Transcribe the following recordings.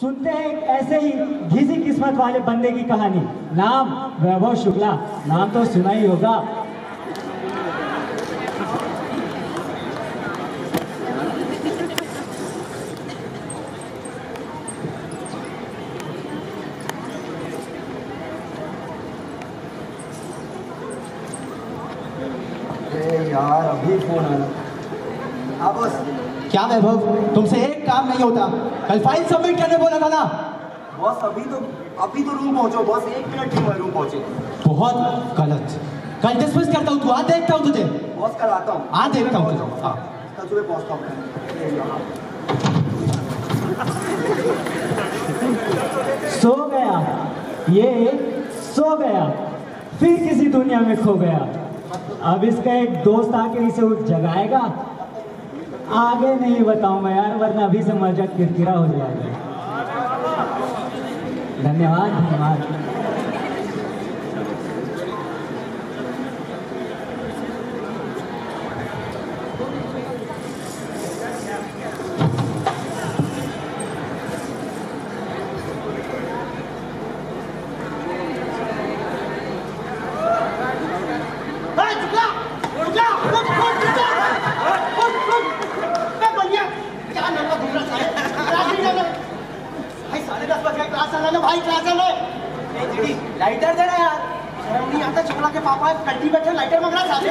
सुनते हैं एक ऐसे ही घिसी किस्मत वाले बंदे की कहानी। नाम वैभव शुक्ला। नाम तो सुना ही होगा। यार अभी फ़ोन आया हाँ बस क्या वैभव तुमसे नहीं होता? कल फ़ाइल सबमिट करने बोला था ना? बॉस अभी तो अभी तो रूम पहुंचो बॉस एक मिनट ही मैं रूम पहुँचे। बहुत गलत। कल डिस्मिस करता हूँ तू आज देखता हूँ तुझे। बॉस कल आता हूँ। आज देखता हूँ हाँ। कल सुबह पहुँचता हूँ सो गया। ये सो गया। फिर किसी दुनिया में खो गया। अब इसका एक दोस्त आके इसे जगाएगा? आगे नहीं बताऊँगा यार वरना अभी से मज़ा किरकिरा हो जाएगा। धन्यवाद धन्यवाद लाइटर दे रहा यार शर्म नहीं आता चुकला के पापा कट्टी बैठे लाइटर मंग रहा साले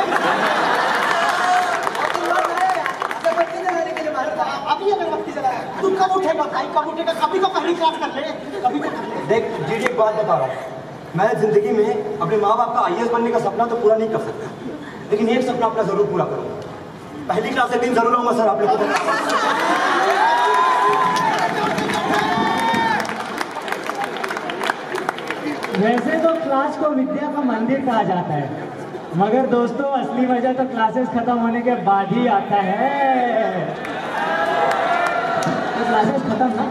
अभी अगरबत्ती जलाया तू कब उठेगा भाई कब उठेगा कभी को पहली क्लास कर ले कभी को कर ले देख जी एक बात बता रहा हूँ मैं ज़िंदगी में बाप का आई बनने का सपना तो पूरा नहीं कर सकता। लेकिन एक सपना अपना ज़रूर पूरा करूँगा पहली क्लास से दिन ज़रूर आऊँगा, सर आप लोगों को वैसे तो क्लास को विद्या का मंदिर कहा जाता है। मगर दोस्तों, असली मज़ा तो क्लासेस खत्म होने के बाद ही आता है। तो क्लासेस खत्म ना?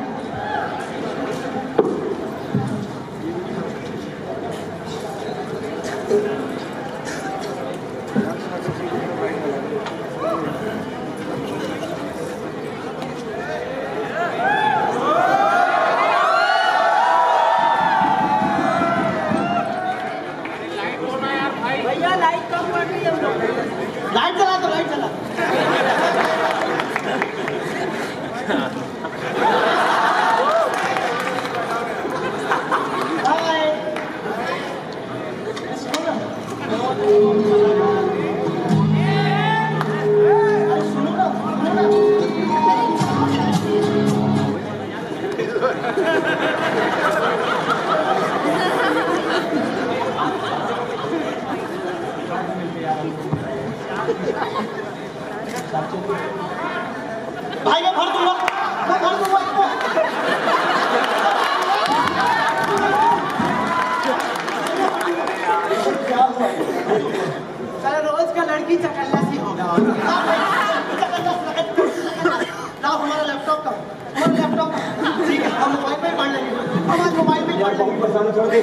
मोबाइल ही यार बहुत परेशान छोड़ दे।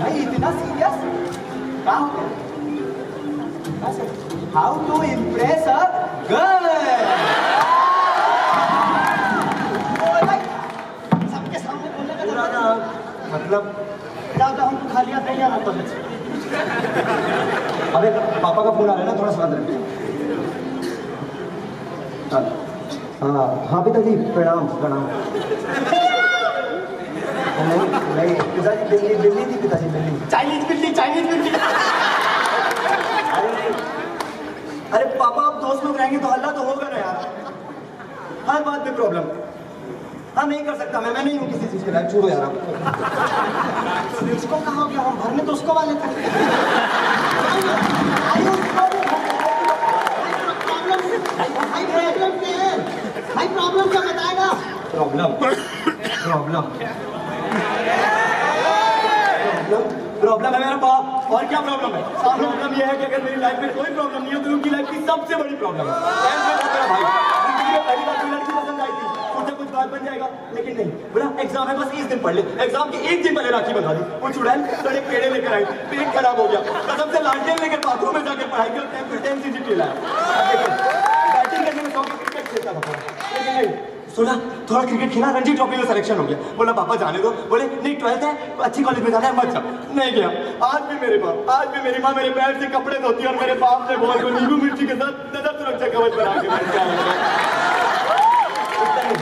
भाई इतना सीरियस क्या हो गया? How to impress a girl सबके सामने बोलने का मतलब? ज़्यादा हम कॉलेज अबे पापा का फ़ोन आ रहा है ना थोड़ा साथ रखिए। हाँ हाँ पिताजी प्रणाम प्रणाम। नहीं नहीं पिताजी बिल्ली बिल्ली थी पिताजी बिल्ली चाइनीज़ बिल्ली चाइनीज़ बिल्ली अरे अरे पापा अब दोस्त लोग रहेंगे तो हल्ला तो होगा ना यार। हर बात में प्रॉब्लम हाँ नहीं कर सकता मैं मैं नहीं हूँ किसी चीज़ के लायक छोड़ो यार आप। इसको कहा गया? हम भरने तो उसको वाले थे। प्रॉब्लम क्या है? भाई प्रॉब्लम प्रॉब्लम प्रॉब्लम प्रॉब्लम है मेरा बाप। और क्या प्रॉब्लम है? प्रॉब्लम ये है कि अगर मेरी लाइफ में कोई प्रॉब्लम नहीं हो तो उनकी लाइफ की सबसे बड़ी प्रॉब्लम है। पहली बार पसंद आई थी। कुछ बन जाएगा। लेकिन नहीं। एग्ज़ाम है, बस इस दिन पढ़ ले। एग्ज़ाम के एक दिन पहले राखी बंधा दी। वो खराब हो गया। सुना थोड़ा क्रिकेट खेला रणजी ट्रॉफी में सिलेक्शन हो गया। बोला पापा जाने दो। बोले नहीं ट्वेल्थ है अच्छी कॉलेज में जाना है मत जा। नहीं गया। आज भी मेरे बाप आज भी मेरी माँ मेरे पैर से कपड़े धोती है और मेरे बाप से बोल को नींबू मिर्ची के साथ नज़र सुरक्षा कवच बना के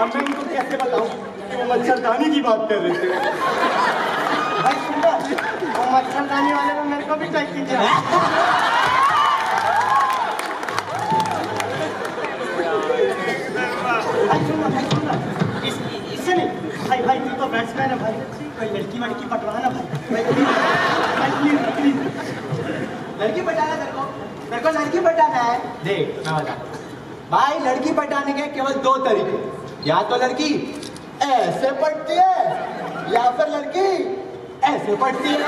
अब मैं इनको कैसे बताऊँ कि वो मच्छरदानी की बात कर रहे थे? भाई सुनो वो मच्छरदानी वाले ने मेरे को भी टैग किया भाई तू तो बैट्समैन है, भाई। कोई लड़की वड़की पटवा ना भाई लड़की पटाना तेरे को। मेरे को लड़की पटाना है। देख, मैं बता। भाई, लड़की पटाने के केवल दो तरीके। या तो लड़की ऐसे पढ़ती है या फिर लड़की ऐसे पढ़ती है।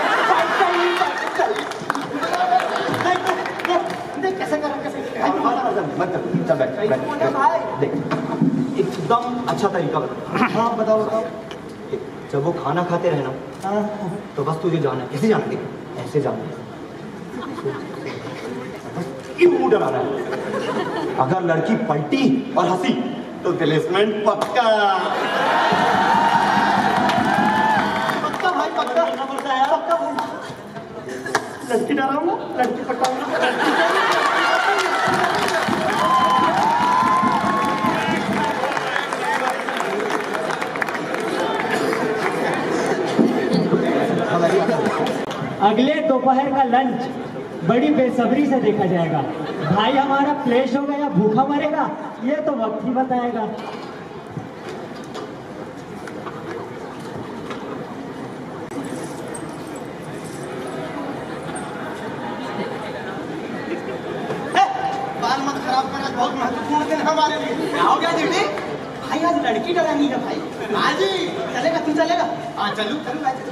देख कैसे कर एकदम अच्छा तरीका बता हाँ बताओ बताओ। जब वो खाना खाते रहे ना हाँ। तो बस तुझे जाना है। कैसे जाना ऐसे जाना है। बस क्यों मुँह डरा रहा है? अगर लड़की पलटी और हँसी तो प्लेसमेंट पक्का। पक्का भाई, पक्का। पक्का है पक्का लड़की लड़की पटाऊँगा अगले दोपहर का लंच बड़ी बेसब्री से देखा जाएगा। भाई हमारा फ्लैश होगा या भूखा मरेगा? ये तो वक्त ही बताएगा। ए, बाल मत खराब कर आज बहुत महत्वपूर्ण दिन हमारे लिए। क्या हो गया दीदी? भाई आज लड़की डरानी है भाई। आज ही चलेगा तू चलेगा? हाँ चलू। चलू भाई चलू।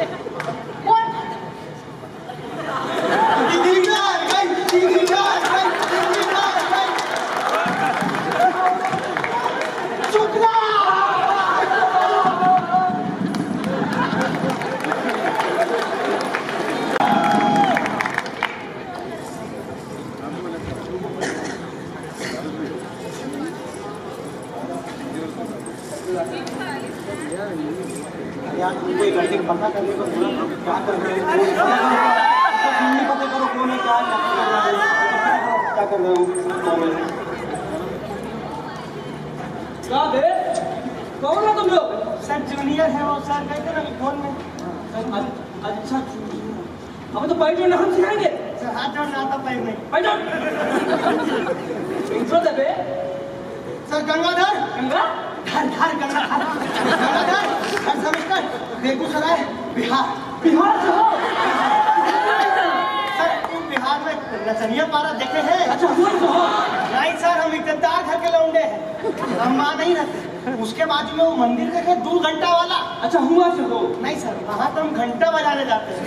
कौन है? क्या क्या? कर रहे हो? क्या बे कौन हो तुम लोग? सर जूनियर है वो सर कहते ना फ़ोन में। अच्छा अब तो बैठ ना हम सिखाएँगे सर हाथ जोड़ना आता पैर में। बैठो इंट्रो दे बे। सर गंगाधर गंगा? घर घर घर बेगूसराय बिहार। बिहार से हो। सर बिहार में नचनिया पारा देखे हैं। अच्छा हो। नहीं सर हम इज्जतदार घर के लौंडे हैं। हम वहाँ नहीं रहते। उसके बाजू में वो मंदिर देखे दो घंटा वाला। अच्छा हुआ से हो। नहीं सर वहाँ तो हम घंटा बजाने जाते हैं।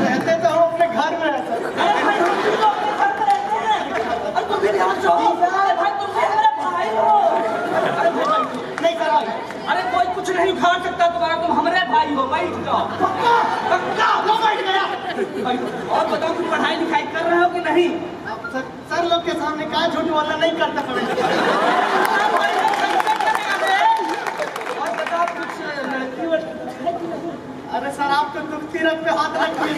रहते तो हम अपने घर में रहते अरे भाई हम तो अपने घर में रहते हैं। भाई तुम भी हमारे भाई हो। भाई। अरे कोई कुछ नहीं उखाड़ सकता तुम्हारा तुम हमारे भाई हो बैठ जाओ। पक्का? पक्का? बैठ गया? और बताओ तुम पढ़ाई लिखाई कर रहे हो कि नहीं? सर सर लोग के सामने कहा झूठ बोलना नहीं करता? और बताओ कुछ? अरे सर आप तो दुख तीरथ पे हाथ रखिए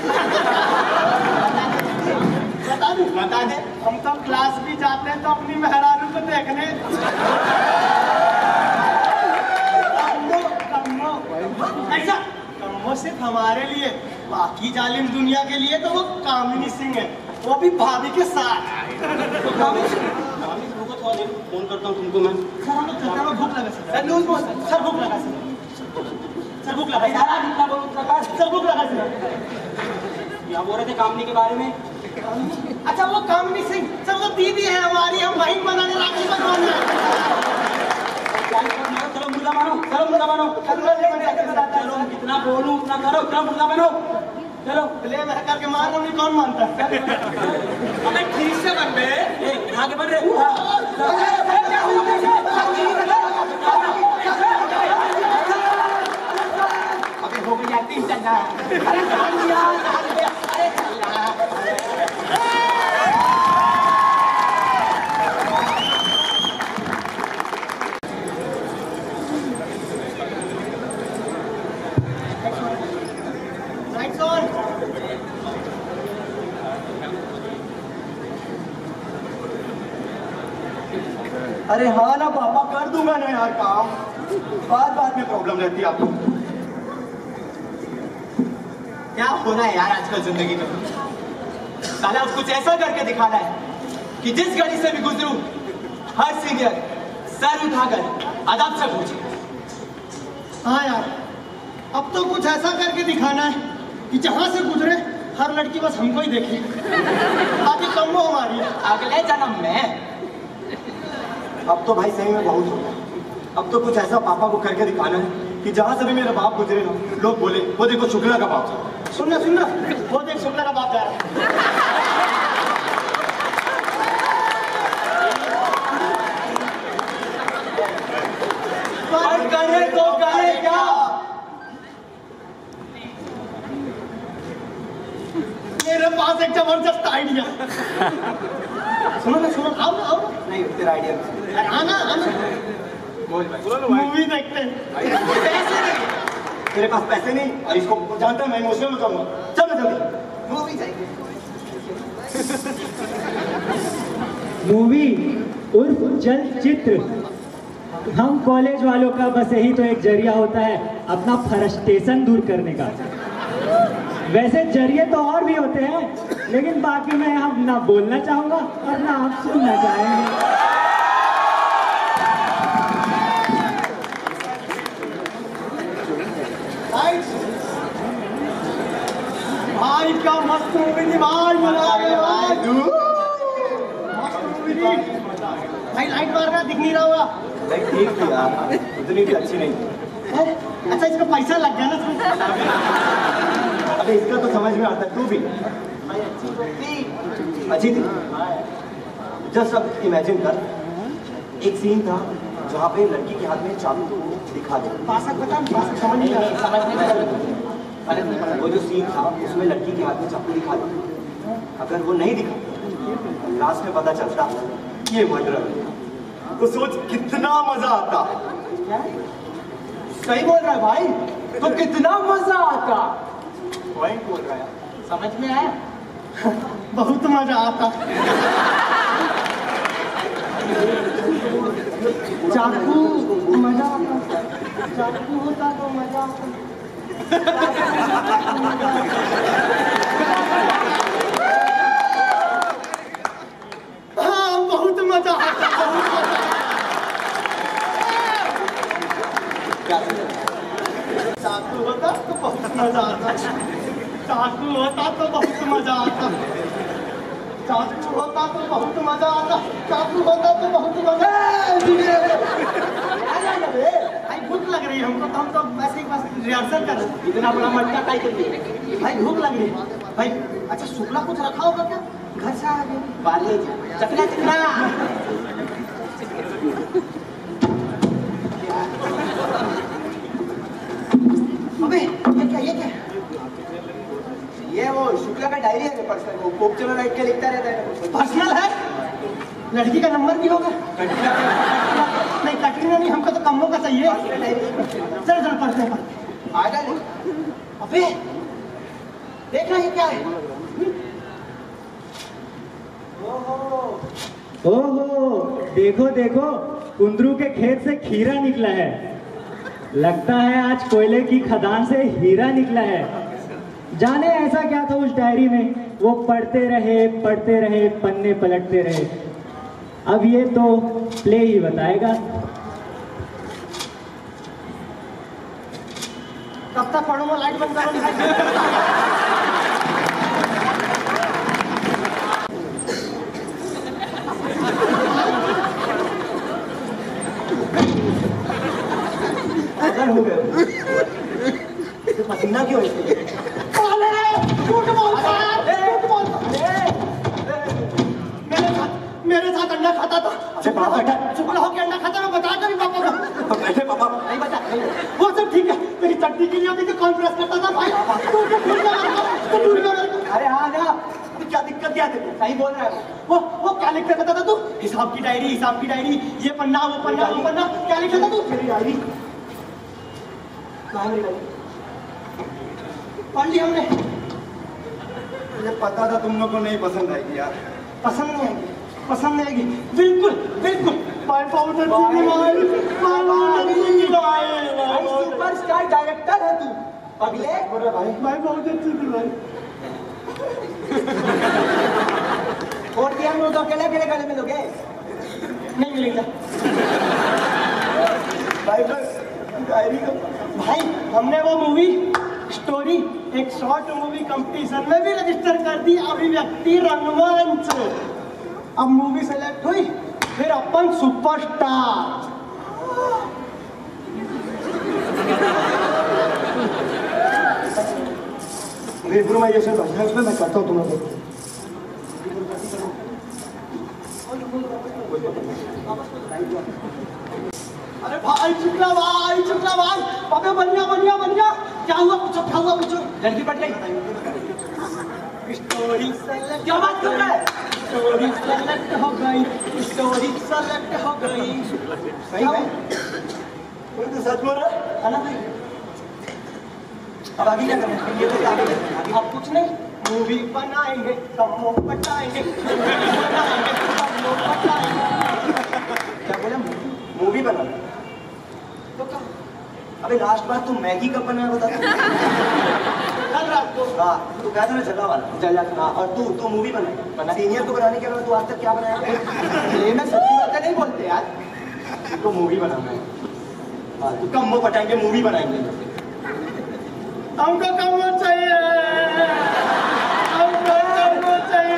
बता दूँ बता दे। हम तो क्लास भी जाते हैं तो अपनी मेहरारू को देखने। सिर्फ़ हमारे लिए बाकी जालिम दुनिया के लिए तो वो कामिनी सिंह है। वो भी भाभी के साथ। तो फ़ोन करता हूँ तुमको मैं। सर हम लोग चलते हैं, भूख लगा sir. Sir loose motion sir भूख लगा सर। सर भूख लगा सर। सारा जितना बोलो उतना। सर भूख लगा सर। क्या बोल रहे थे कामनी के बारे में। अच्छा वो कामनी सिंह सर वो दीदी है हमारी हम बहन बनाने राखी बनवाना चलो मुर्गा मानो चलो मुर्गा मानो चलो कितना बोलूँ उतना करो चलो मुर्गा बनो। चलो। ले मैं करके मान नहीं कौन मानता अबे ठीक से बन बे। आगे बढ़ रहे अबे हो गई एक्टिंग चल अरे अरे चल रहा लाइट्स ऑन अरे हाँ ना, पापा कर दूँगा ना यार काम। बात बात में प्रॉब्लम रहती आपको। क्या हो रहा है यार आजकल ज़िंदगी में? साला कुछ ऐसा करके दिखाना है कि जिस गली से भी गुजरू, हर सीनियर सर उठाकर अदब से पूछे। हाँ यार, अब तो कुछ ऐसा करके दिखाना है कि जहाँ से गुजरे, हर लड़की बस हमको ही देखे। बाकी कम हो हमारी। अगले जन्म में अब तो भाई सही में बहुत हो गया। अब तो कुछ ऐसा पापा को करके दिखाना है कि जहाँ से भी मेरे बाप गुजरे ना, लोग बोले, वो देखो शुक्ला का बाप सुनना सुनना। वो देख शुक्ला का बाप जा रहा है। तो करे क्या मेरे पास एक ज़बरदस्त आइडिया सुनो ना सुनो आओ ना, आओ। नहीं तेरा आइडिया अरे आना आना। बोल भाई। मूवी देखते हैं। पैसे नहीं। तेरे पास पैसे नहीं? और इसको जानता है मैं इमोशनल हो जाऊँगा। चल ना जल्दी मूवी चाहिए? मूवी उर्फ़ चलचित्र। हम कॉलेज वालों का बस यही तो एक ज़रिया होता है अपना फ्रस्ट्रेशन दूर करने का। वैसे ज़रिए तो और भी होते हैं लेकिन बाकी मैं हम ना बोलना चाहूँगा और ना आप सुनना चाहेंगे। भाई क्या मस्त मूवी थी भाई मज़ा आ गया भाई। मस्त मूवी थी। भाई लाइट मार रहा दिख नहीं रहा होगा। लाइक ठीक थी यार। उतनी भी अच्छी नहीं अच्छा इसका पैसा लग गया ना? अबे इसका तो समझ में आता है तू भी। अच्छी थी जस्ट अब इमेजिन कर। एक सीन था जहाँ पे लड़की के हाथ में चाकू दिखा दे। पासक बता पासक समझ नहीं आ समझने में अरे वो जो सीन था उसमें लड़की के हाथ में चाकू दिखा दे। अगर वो नहीं दिखा लास्ट में पता चलता ये मर्डर तो सोच कितना मज़ा आता। सही बोल रहा है भाई तो कितना मज़ा आता। पॉइंट बोल रहा है। समझ में आया? बहुत मज़ा आता। चाकू, मज़ा चाकू होता तो मज़ा हाँ बहुत मज़ा आता। चाकू होता तो बहुत मज़ा आता। चाकू होता तो बहुत मज़ा आता चाकू होता तो बहुत मज़ा आता चाकू होता तो बहुत मज़ा भाई, भूख लग रही है हमको तो हम तो ऐसे ही बस रिहर्सल कर। इतना बड़ा मटका काई के भाई भूख लग रही है भाई अच्छा शुक्ला कुछ रखा होगा क्या घर से आ गया पाले चकना चकना ये वो शुक्ला का डायरी है पर्सनल वो कोक चलो राइट के लिखता रहता है पर्सनल है? लड़की का नंबर भी होगा। नहीं कटरीना नहीं हमको तो कम्मों का चाहिए। चल चल पढ़ते हैं हैं। आगा अबे देख रहा है क्या है? ओहो देखो देखो कुंदरू के खेत से खीरा निकला है। लगता है आज कोयले की खदान से हीरा निकला है। जाने ऐसा क्या था उस डायरी में? वो पढ़ते रहे पढ़ते रहे पन्ने पलटते रहे। अब ये तो प्ले ही बताएगा। कब तक पढ़ूँगा लाइट बंद करो। हो गया। तो पसीना क्यों है खाता था पापा बैठा। चुप रहो के अंडा खाता मैं बता कभी पापा को। तो बैठे पापा नहीं बता वो सब ठीक है तेरी चटनी के लिए अभी तो कौन प्रेस करता था भाई? तू तो मेरे को तू मेरे को अरे हाँ ना अभी क्या दिक्कत क्या है सही बोल रहा है वो। वो क्या लिखता था तू? हिसाब की डायरी हिसाब की डायरी ये पन्ना वो पन्ना वो पन्ना। क्या लिखता था तू? मेरी डायरी कहाँ है मेरी डायरी पढ़ ली हमने। मुझे पता था तुम लोग को नहीं पसंद आएगी यार। पसंद नहीं आएगी? पसंद आएगी। बिल्कुल बिल्कुल। माय पाउडर चीनी माय माय पाउडर चीनी माय भाई सुपरस्टार डायरेक्टर है तू। अगले। भाई माय पाउडर चीनी माय वोट दिया हम लोग तो अकेले अकेले गले मिलोगे नहीं मिलेगा। भाई बस डायरी को भाई हमने वो मूवी स्टोरी एक शॉर्ट मूवी कंपटीशन में भी रजिस्टर कर दी अभिव्यक्ति रंगमंच। अब मूवी सेलेक्ट हुई फिर अपन सुपरस्टार रिप्रोमाइजेशन भाषा उसमें मैं करता हूँ तुम लोगों अरे भाई चुकला भाई चुकला भाई अबे बनिया बनिया बनिया। क्या हुआ पूछो क्या हुआ पूछो। लड़की पट गई। स्टोरी क्या बात कर रहा है? स्टोरी सेलेक्ट हो गई स्टोरी सेलेक्ट हो गई सही है कोई तो सच बोल रहा है ना भाई अब आगे क्या करना है ये तो आगे। अब कुछ नहीं मूवी बनाएँगे कमो पटाएँगे बनाएँगे कमो पटाएँगे क्या बोला मूवी बना तो क्या अबे लास्ट बार तू मैगी कब बनाया बता को हाँ तू कहा था जगह वाला। जला हाँ और तू तू मूवी बनाई बना। सीनियर को बनाने के अलावा तू आज तक क्या बनाया? ये मैं सच्ची बातें नहीं बोलते यार। तुमको मूवी बनाना है हाँ तू कम वो पटाएँगे मूवी बनाएँगे। हमको कमो चाहिए। हमको कमो चाहिए।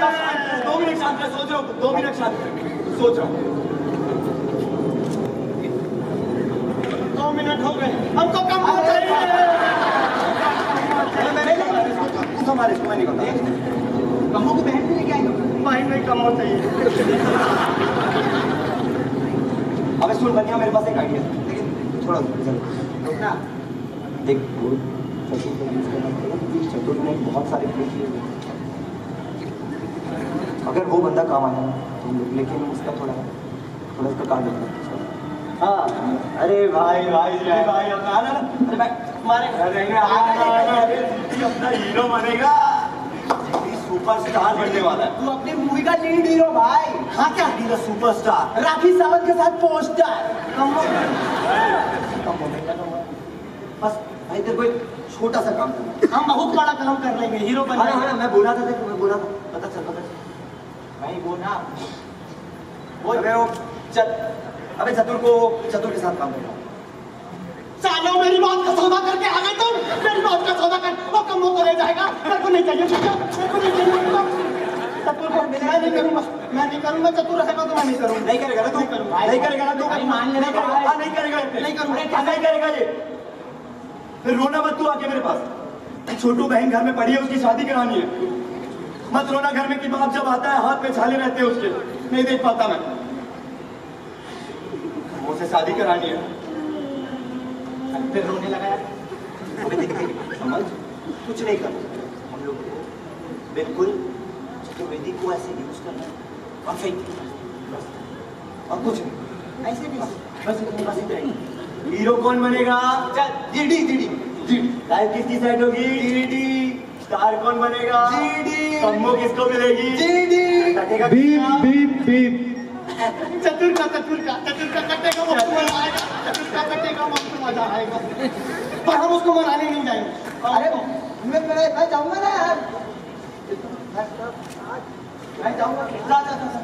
दो मिनट शांत रह सोच रहा हूँ दो मिनट शांत सोच रहा हूँ दो मिनट हो गए। हमको कमो चाहिए अरे मैं नहीं करता इसको तू इसको मैं कमो की बहन भी लेके आई में कमो चाहिए अबे सुन बनिया मेरे पास एक आइडिया थोड़ा रुकना देख चतुर ने बहुत सारे। अगर वो बंदा काम आया तो लेकिन उसका थोड़ा थोड़ा उसका काम होता है। अरे भाई भाई भाई अरे भाई अरे अपना हीरो बनेगा। सुपरस्टार बनने वाला है। तू अपनी मूवी का लीड हीरो भाई। हाँ क्या हीरो सुपरस्टार राखी सावंत के साथ पोस्टर कमो बस भाई तेरे को छोटा सा काम करना हम बहुत बड़ा काम कर लेंगे हीरो बन हाँ ना, हाँ मैं बोला था देखो मैं बोला था। पता चल पता चल। भाई वो ना वो अबे वो चल। अबे चतुर को चतुर के साथ काम करना। सालो मेरी बात का सौदा करके आ गए तुम। मेरी बात का सौदा कर वो कमो को ले जाएगा। मेरे को नहीं चाहिए मेरे को नहीं चाहिए चतुर को मैं नहीं करूँगा मैं नहीं करूँगा चतुर रहेगा तो मैं नहीं करूँगा। नहीं करेगा ना तू? नहीं करेगा। ना तू? मान ले नहीं करेगा। हाँ, नहीं करेगा। नहीं करूँगा। नहीं करेगा ये। फिर रोना मत तू आके मेरे पास। छोटू बहन घर में पड़ी है उसकी शादी करानी है। मत रोना घर में कि बाप जब आता है हाथ में छाले रहते हैं उसके। नहीं देख पाता मैं। मुझसे शादी करानी है फिर रोने लगा समझ? कुछ नहीं कर हम लोग को बिल्कुल चतुर्वेदी को ऐसे यूज़ करना और सही बस। और कुछ नहीं। ऐसे भी बस। बस इतना हीरो कौन बनेगा? चल जीडी जीडी जीडी। लाइफ किसकी साइड होगी? जीडी। स्टार कौन बनेगा? जीडी। कम्बो किसको मिलेगी? जीडी। Beep beep beep. चतुर का चतुर का चतुर का कटेगा वो मज़ा आएगा। चतुर का कटेगा वो मज़ा आएगा। पर हम उसको मनाने नहीं जाएँगे। अरे मैं मैं मैं जाऊँगा ना यार। मैं जाऊँगा। जा जा जा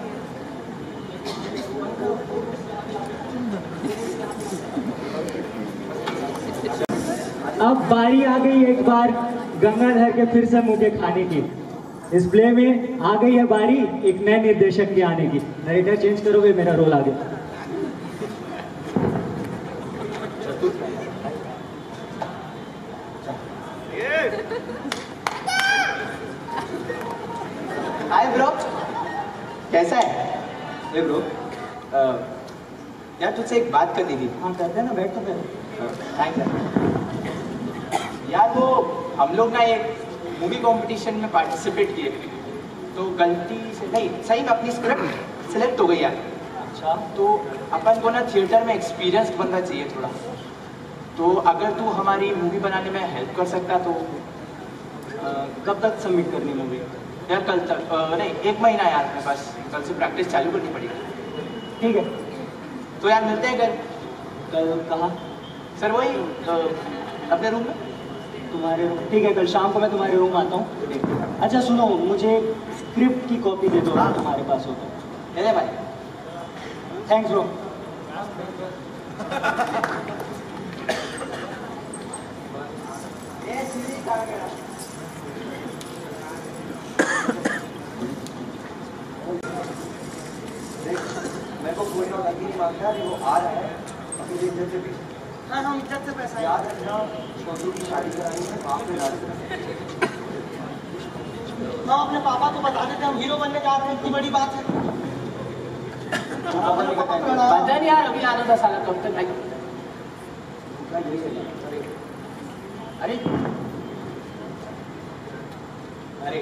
अब बारी आ गई एक बार गंगाधर के फिर से मुझे खाने की। इस प्ले में आ गई है बारी एक नए निर्देशक के आने की। नरेटर चेंज करोगे मेरा रोल आ गया हाय ब्रो कैसा है? ए ब्रो यार तुझसे एक बात करनी थी। हाँ कहते हैं ना बैठ तो फिर। थैंक्स यार यार वो हम लोग ना एक मूवी कंपटीशन में पार्टिसिपेट किए तो गलती से नहीं सही में अपनी स्क्रिप्ट सेलेक्ट हो गई यार अच्छा। तो अपन को ना थिएटर में एक्सपीरियंस बनना चाहिए थोड़ा। तो अगर तू हमारी मूवी बनाने में हेल्प कर सकता तो कब तक सबमिट करनी मूवी यार कल तक नहीं एक महीना यार मेरे पास। कल से प्रैक्टिस चालू करनी पड़ेगी। ठीक है? तो यार मिलते हैं कल। कल कहाँ? सर वही अपने रूम में? तुम्हारे रूम ठीक है कल शाम को मैं तुम्हारे रूम आता हूँ। अच्छा सुनो मुझे स्क्रिप्ट की कॉपी दे दो अगर तुम्हारे पास हो तो। है ना भाई। थैंक्स ब्रो मेरे को कोई ना लगी नहीं माँगता वो आ रहा है। अपनी इज़्ज़त से हाँ। हम इज़्ज़त से पैसा याद रखना छोटू की शादी करानी है। हम अपने पापा को बता देते हम हीरो बनने जा रहे हैं इतनी बड़ी बात है। यार अभी आना था साला कब तक भाई? अरे। अरे।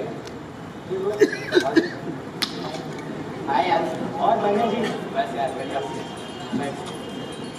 हाय यार। और बढ़िया जी बस यार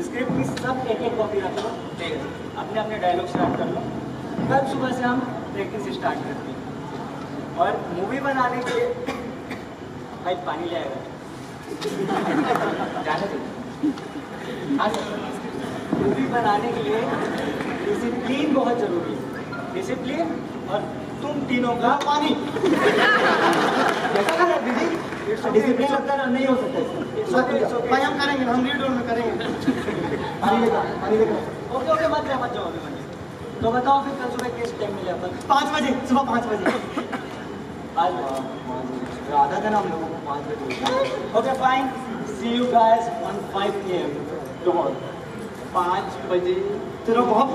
स्क्रिप्ट की सब एक एक कॉपी रख लो। अपने अपने डायलॉग स्टार्ट कर लो। कल सुबह से हम प्रैक्टिस स्टार्ट करते हैं। और मूवी बनाने के लिए भाई पानी ले आएगा जाने दो। मूवी बनाने के लिए डिसिप्लिन बहुत ज़रूरी है। डिसिप्लिन और तुम तीनों का पानी। कैसा कर दीदी डिसिप्लिन लगता है नहीं हो सकता भाई हम करेंगे हम लीड में करेंगे। पानी लेकर पानी लेकर ओके ओके मत जाओ मत जाओ। तो बताओ फिर कल सुबह किस टाइम मिले अपन? पाँच बजे सुबह पाँच बजे। आज आधा हम लोगों को पाँच बजे okay fine see you guys on 5 PM tomorrow बजे तेरा बहुत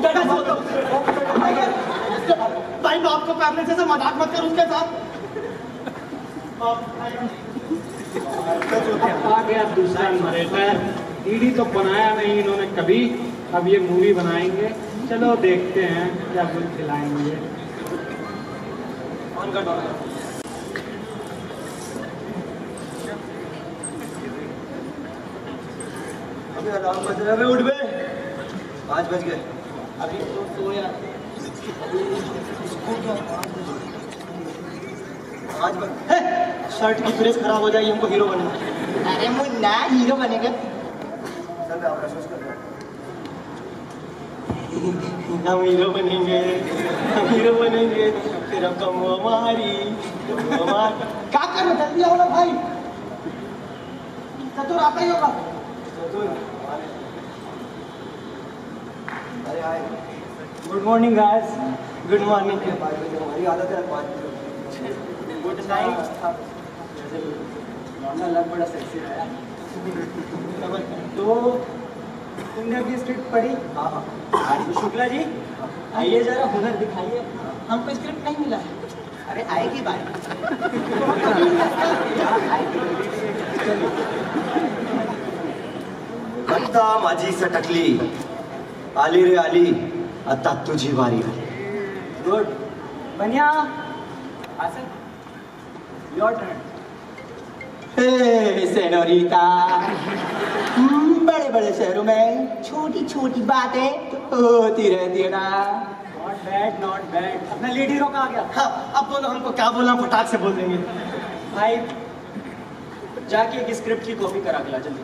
भाई बाप को पैरने से मज़ाक मत कर उसके साथ। आ गया दूसरा नरेटर ईडी तो बनाया नहीं इन्होंने कभी। अब ये मूवी बनाएँगे। चलो देखते हैं क्या कुछ खिलाएँगे। अभी अलार्म बज रहा है। उठ बे। पाँच बज गए। अभी तो सोया बज शर्ट की प्रेस खराब हो जाएगी हमको हीरो बनना। अरे मुन्ना हीरो बनेगा। हूँ हम हीरो बनेंगे हम हीरो बनेंगे फिर हम कम हमारी हमारी क्या कर रहे ना भाई? चतुर आता ही होगा अरे आए good morning guys good morning हमारी आदत है पाँच बजे गुड नाइट लग बड़ा सेक्सी है तो तुमने अपनी स्क्रिप्ट पढ़ी? हाँ हाँ। तो शुक्ला जी आइए जरा हुनर दिखाइए। हमको स्क्रिप्ट नहीं मिला है। अरे आएगी बात आता माझी सटकली आली रे आली। आता तुझी वारी आली गुड बनिया सर योर टर्न सेनोरिता बड़े बड़े शहरों में छोटी छोटी बातें होती रहती है ना। नॉट बैड नॉट बैड अपना लीड हीरो कहाँ गया। हाँ अब बोलो हमको क्या बोलना फटाक से बोल देंगे। भाई जाके एक स्क्रिप्ट की कॉपी करा के ला जल्दी।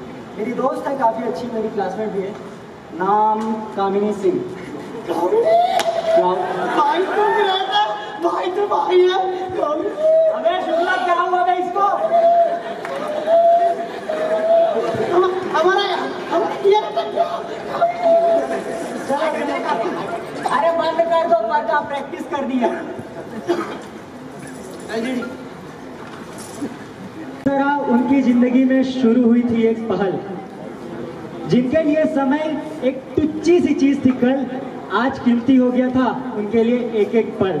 मेरी दोस्त है काफ़ी अच्छी मेरी क्लासमेट भी है। नाम कामिनी सिंह। भाई तो भाई तो भाई है। अबे शुक्ला क्या हुआ बे इसको? हमारा क्या? अरे बंद कर दो प्रैक्टिस कर दिया। तरह उनकी ज़िंदगी में शुरू हुई थी एक पहल, जिनके लिए समय एक टुच्ची सी चीज़ थी। कल आज कीमती हो गया था उनके लिए एक एक पल।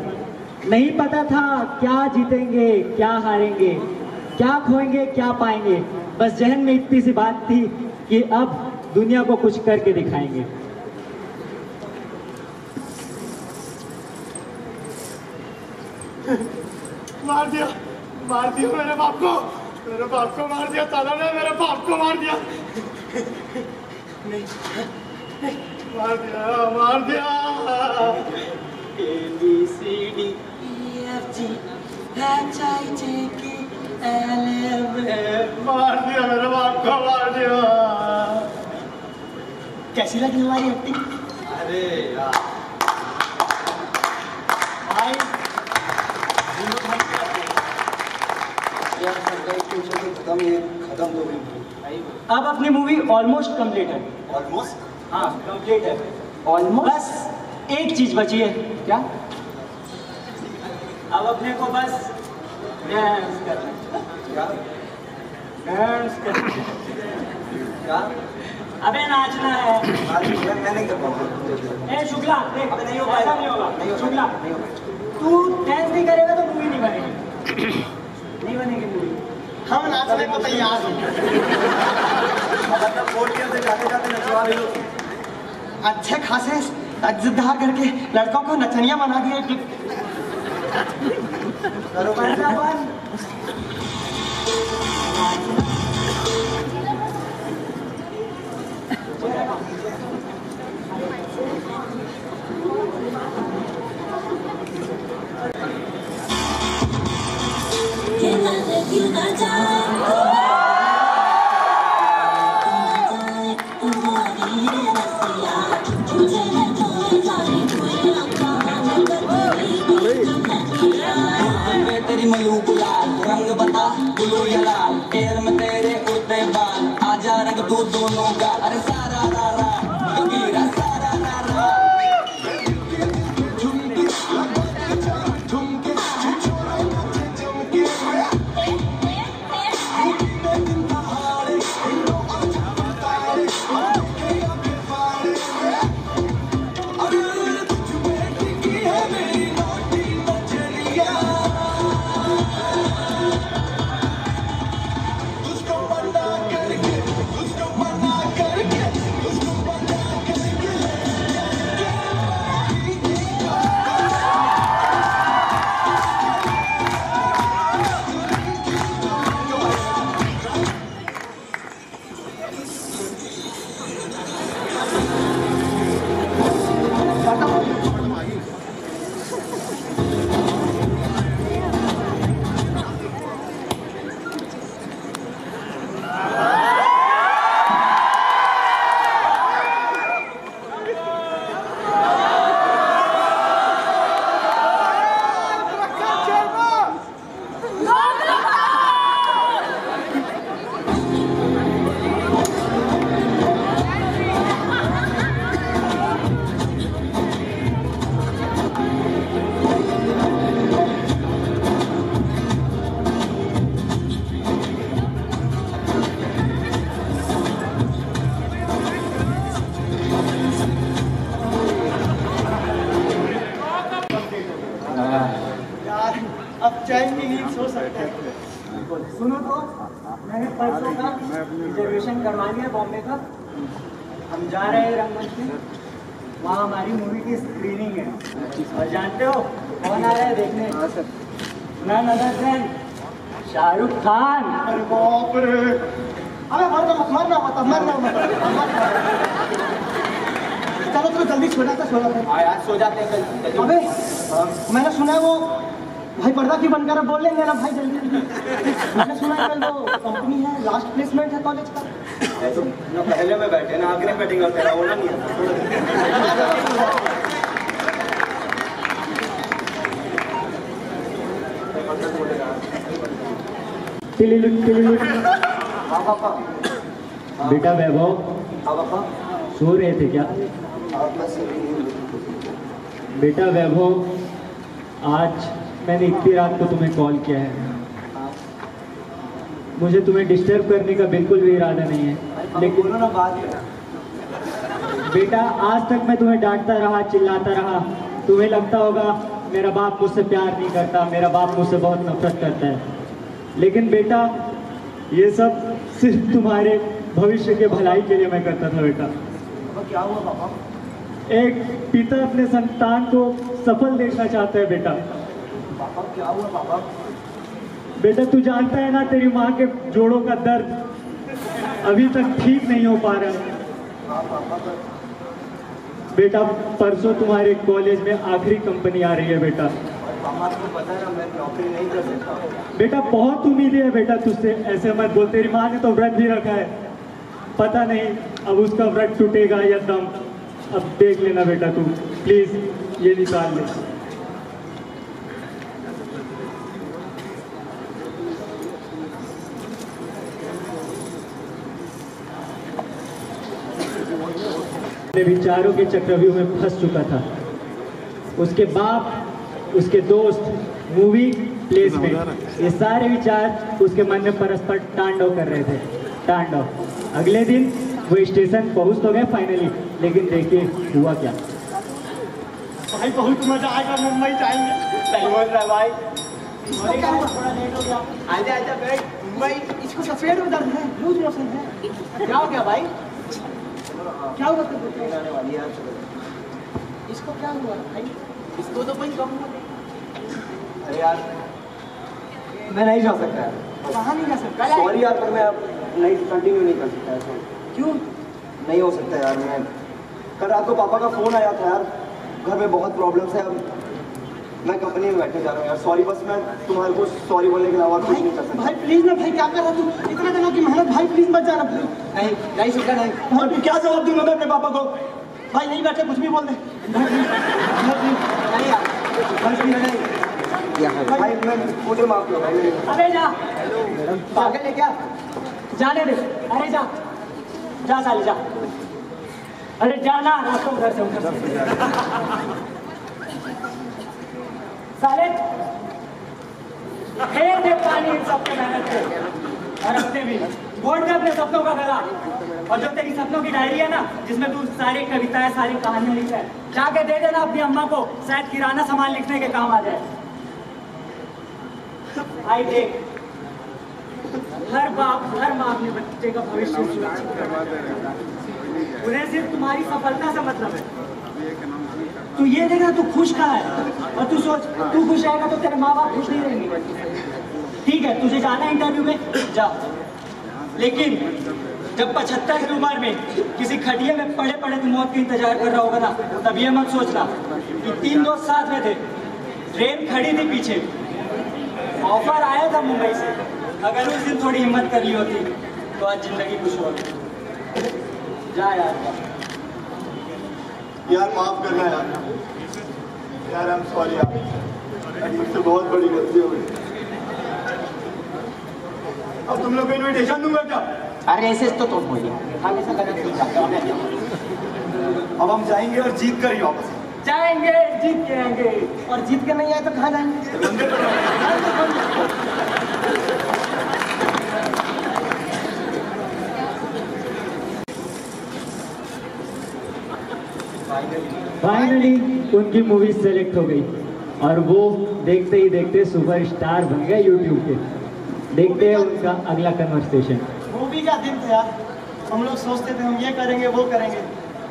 नहीं पता था क्या जीतेंगे, क्या हारेंगे, क्या खोएँगे, क्या पाएँगे। बस जहन में इतनी सी बात थी कि अब दुनिया को कुछ करके दिखाएँगे। मार दिया मार दिया मेरे बाप को। मेरे बाप को मार दिया ताला ने मेरे बाप को मार दिया। नहीं नहीं, मार दिया मार दिया। A B C D E F G H I J K L M N मार दिया मेरे बाप को मार दिया। कैसी लगी हमारी एक्टिंग अरे यार भाई यार सरकारी ट्यूशन तो खत्म ही खत्म तो बिल्कुल अब अपनी मूवी ऑलमोस्ट कंप्लीट है। ऑलमोस्ट हाँ कंप्लीट है। ऑलमोस्ट बस एक चीज़ बची है। क्या? अब अपने को बस डांस करना क्या? डांस करना क्या? अबे नाचना है। मैं मैं नहीं कर पाऊँगा। ए शुक्ला देख अबे नहीं हो पाएगा। नहीं होगा। नहीं शुक्ला नहीं होगा। तू डांस नहीं करेगा तो मूवी नहीं बनेगी। नहीं बनेगी मूवी हम नाचने को तैयार हैं। अच्छे खासे अज्जदार करके लड़कों को नचनिया बना दिए करो की नींद सो सकते हैं। सुनो तो मैंने परसों का रिजर्वेशन करवा लिया बॉम्बे का। हम जा रहे हैं रंगमंच में। वहाँ हमारी मूवी की स्क्रीनिंग है। और जानते हो कौन आ रहा है देखने? None other than Shahrukh Khan. अरे बाप रे। अब मर रहा हूँ मैं अब मर रहा हूँ। चलो चलो जल्दी सोना था सोना था हाँ यार सो जाते हैं कल अबे मैंने सुना है वो भाई पर्दा की बनकर अब बोल लेंगे ना भाई जल्दी जल्दी मैंने सुना है कल वो कंपनी है लास्ट प्लेसमेंट है कॉलेज का। तो ना पहले में बैठे ना आखिरी में बैटिंग और तेरा होना नहीं है बेटा वैभव हाँ सो रहे थे क्या? हाँ बेटा वैभव आज मैंने इतनी रात को तुम्हें कॉल किया है। मुझे तुम्हें डिस्टर्ब करने का बिल्कुल भी इरादा नहीं है लेकिन ना बात। बेटा आज तक मैं तुम्हें डांटता रहा चिल्लाता रहा। तुम्हें लगता होगा मेरा बाप मुझसे प्यार नहीं करता मेरा बाप मुझसे बहुत नफरत करता है। लेकिन बेटा ये सब सिर्फ़ तुम्हारे भविष्य के भलाई के लिए मैं करता था बेटा। क्या हुआ पापा? एक पिता अपने संतान को सफल देखना चाहता है बेटा। पापा क्या हुआ पापा बेटा तू जानता है ना तेरी माँ के जोड़ों का दर्द अभी तक ठीक नहीं हो पा रहा हाँ। बेटा परसों तुम्हारे कॉलेज में आखिरी कंपनी आ रही है बेटा। और पापा को पता है मैं नौकरी नहीं कर सकता। बेटा बहुत उम्मीद है बेटा तुझसे ऐसे मत बोल। तेरी माँ ने तो व्रत भी रखा है। पता नहीं अब उसका व्रत टूटेगा या दम। अब देख लेना बेटा तू। प्लीज़ ये निकाल ले। अपने विचारों के चक्रव्यूह में फंस चुका था। उसके बाप उसके दोस्त मूवी प्लेसमेंट ये सारे विचार उसके मन में परस्पर तांडव कर रहे थे। तांडव। अगले दिन वो स्टेशन पहुँच तो गए फाइनली लेकिन देखिए हुआ क्या? भाई बहुत मज़ा आएगा मुंबई जाएँगे बोल भाई। थोड़ा लेट हो गया। आजा आजा बैठ। मुंबई इसको सफ़ेद में दर्द है लूज मोशन है। क्या हो गया भाई? क्या हुआ चलो इसको क्या हुआ? भाई इसको तो कोई कम अरे यार मैं नहीं जा सकता। कहाँ नहीं जा सकता? सॉरी यार पर मैं अब नहीं कंटिन्यू नहीं कर सकता क्यों? नहीं हो सकता यार मैं कल रात को पापा का फ़ोन आया था यार। घर में बहुत प्रॉब्लम्स है अब। मैं कंपनी में बैठने जा रहा हूँ यार। सॉरी बस मैं तुम्हारे को सॉरी बोलने के अलावा कुछ नहीं कर सकता। भाई प्लीज़ ना भाई क्या कर रहा तू? इतने दिनों की मेहनत भाई प्लीज़ मत जाना प्लीज़ नहीं नहीं सकता नहीं। और क्या जवाब दूँगा मैं अपने पापा को? भाई नहीं बैठे कुछ भी बोल दे। भाई मैं मुझे माफ़ करो भाई अरे जा। पागल है क्या? जाने दे। अरे जा। जा साले जा। अरे जाना रास्तों घर से उधर साले। फेर दे पानी इन सबके मेहनत पे। और अपने भी। घोट दे अपने सपनों का गला। और जो तेरी सपनों की डायरी है ना, जिसमें तू सारी कविताएँ, सारी कहानियाँ लिख है। जाके दे देना अपनी अम्मा को, शायद किराना सामान लिखने के काम आ जाए। आई देख। हर बाप, हर माँ अपने बच्चे का भविष्य सुरक्षित करना। उन्हें सिर्फ़ तुम्हारी सफलता से मतलब है। तू ये देखना तू खुश कहा है? और तू सोच, तू खुश रहेगा तो तेरे माँ बाप खुश नहीं रहेंगे। ठीक है, तुझे जाना है इंटरव्यू में, जा। लेकिन जब पचहत्तर की उम्र में किसी खटिया में पड़े पड़े तू मौत का इंतज़ार कर रहा होगा ना, तब ये मत सोचना कि तीन दोस्त साथ में थे, ट्रेन खड़ी थी पीछे। ऑफ़र आया था मुंबई से, अगर उस दिन थोड़ी हिम्मत कर ली होती तो आज ज़िंदगी खुश होती जा यार। यार माफ़ करना यार। यार आई एम सॉरी यार मुझसे बहुत बड़ी गलती हो गई। अब तुम लोग को इनविटेशन दूँगा क्या? अरे ऐसे तो तुम हो गया। हमेशा गलत नहीं जाता मैं अब हम जाएँगे और जीत कर ही वापस। जाएँगे जीत के आएँगे। और जीत के नहीं आए तो कहाँ जाएँगे? फाइनली उनकी मूवी सेलेक्ट हो गई। और वो देखते ही देखते सुपर स्टार बन गए यूट्यूब के। देखते हैं उनका अगला कन्वर्सेशन मूवी का दिन था यार। हम लोग सोचते थे हम ये करेंगे वो करेंगे।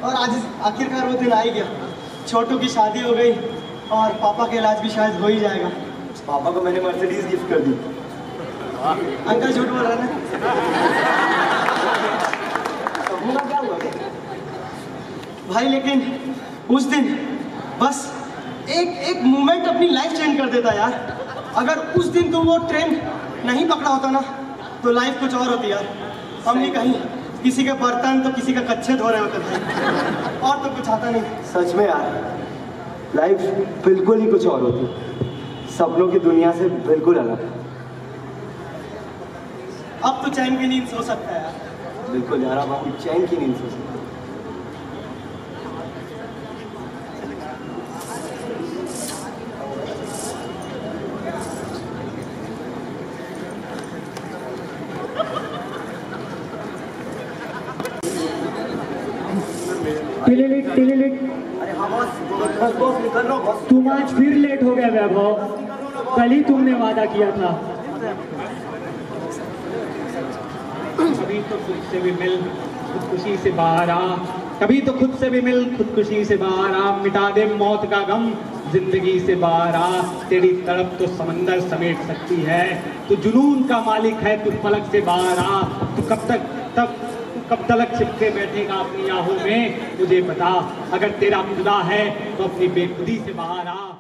और आज आखिरकार वो दिन आ ही गया। छोटू की शादी हो गई और पापा का इलाज भी शायद हो ही जाएगा। पापा को मैंने मर्सिडीज गिफ्ट कर दी। अंकल झूठ बोल रहे हैं। भाई लेकिन उस दिन बस एक एक मोमेंट अपनी लाइफ चेंज कर देता यार। अगर उस दिन तुम वो ट्रेन नहीं पकड़ा होता ना तो लाइफ कुछ और होती यार। हमने कहीं किसी के बर्तन तो किसी का कच्चे धो रहे होते भाई। और तो कुछ आता नहीं। सच में यार लाइफ बिल्कुल ही कुछ और होती। सपनों की दुनिया से बिल्कुल अलग। अब तो चैन की नींद सो सकता है यार। बिल्कुल यार अब हम चैन की नींद सो सकते टिलिलिट टिलिलिट अरे हाँ बॉस बस बॉस निकल रहा हूँ बॉस तुम आज फिर लेट हो गया वैभव। कल ही तुमने वादा किया था। कभी तो खुद से भी मिल, खुदकुशी से बाहर आ। कभी तो खुद से भी मिल, खुदकुशी से बाहर आ। मिटा दे मौत का गम, ज़िंदगी से बाहर आ। तेरी तड़प तो समंदर समेट सकती है। तू जुनून का मालिक है, तू फलक से बाहर आ। तू कब तक, तब कब तलक छिपके बैठेगा अपनी आहों में? मुझे बता अगर तेरा खुदा है तो अपनी बेखुदी से बाहर आ।